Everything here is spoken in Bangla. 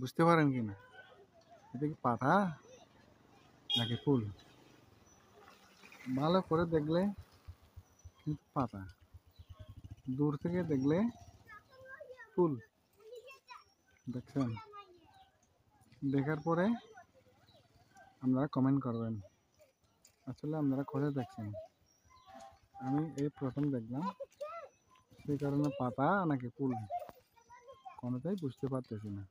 বুঝতে পারেন কি না? এটা কি পাতা নাকি ফুল? ভালো করে দেখলে কিন্তু পাতা দূর থেকে দেখলে ফুল। দেখছেন? দেখার পরে আপনারা কমেন্ট করবেন। আসলে আপনারা কোথায় দেখছেন। আমি এই প্রথম দেখলাম। সেই কারণে পাতা নাকি ফুল? কোনোটাই বুঝতে পারতেছি না।